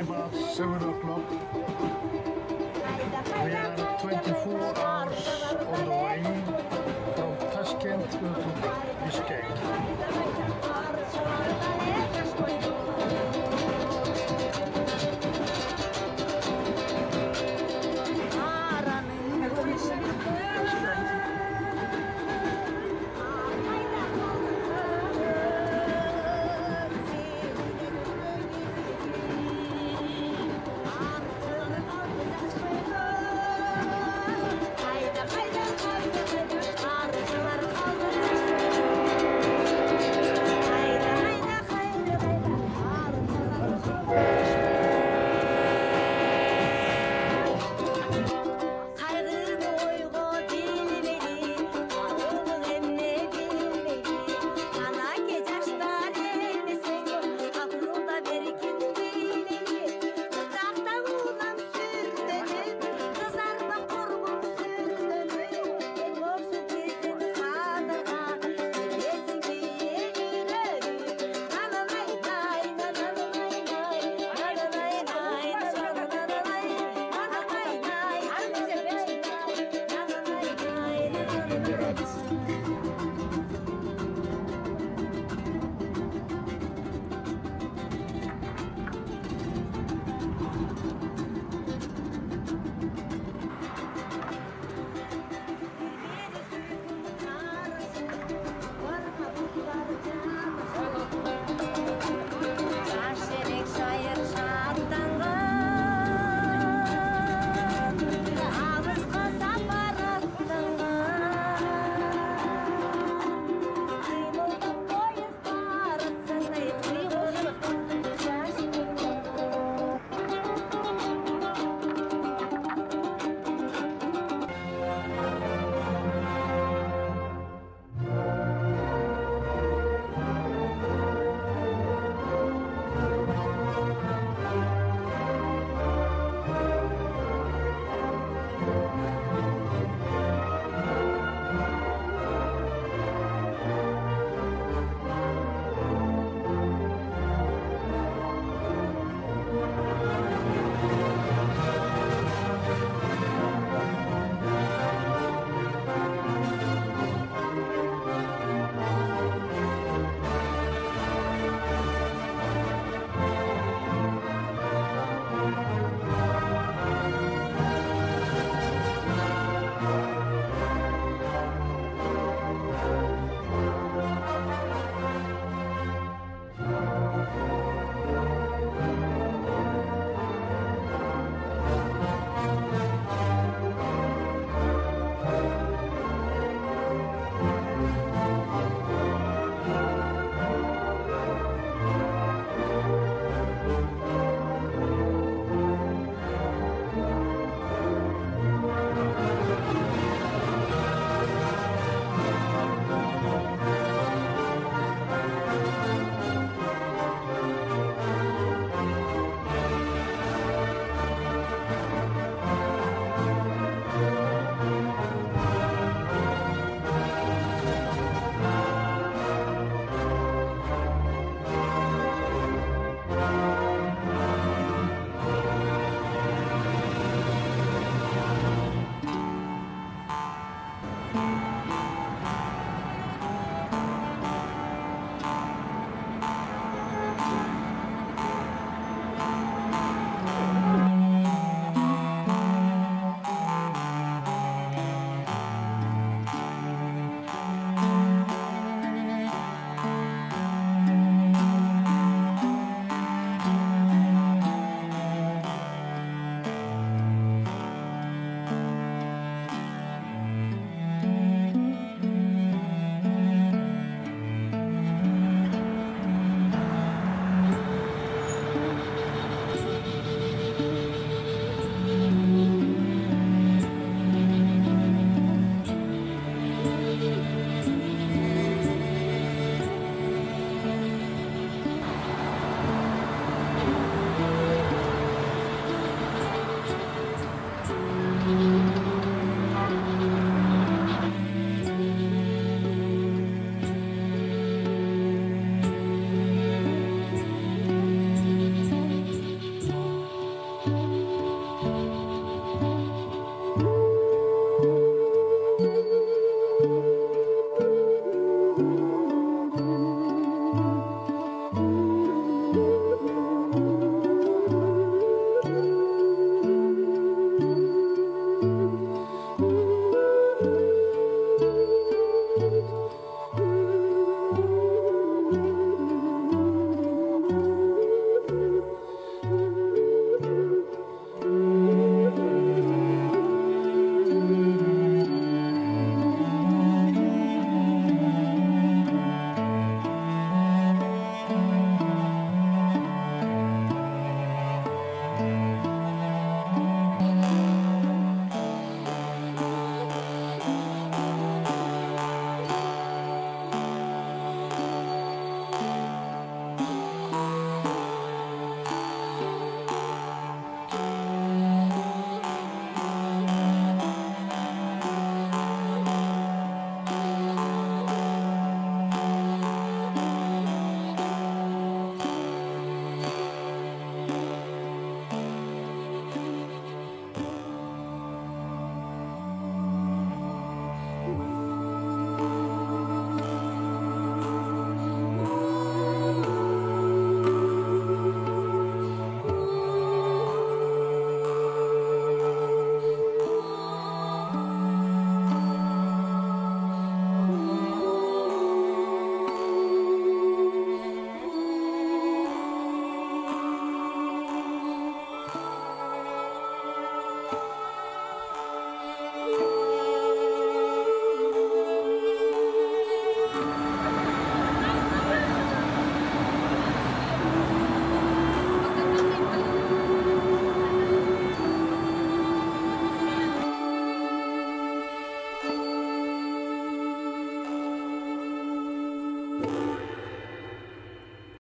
about 7 o'clock. We are 24 hours on the way from Tashkent to Bishkek.